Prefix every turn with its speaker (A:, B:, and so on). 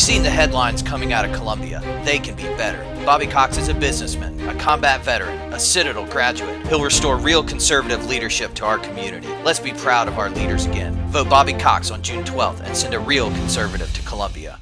A: We've seen the headlines coming out of Columbia. They can be better. Bobby Cox is a businessman, a combat veteran, a Citadel graduate. He'll restore real conservative leadership to our community. Let's be proud of our leaders again. Vote Bobby Cox on June 12th and send a real conservative to Columbia.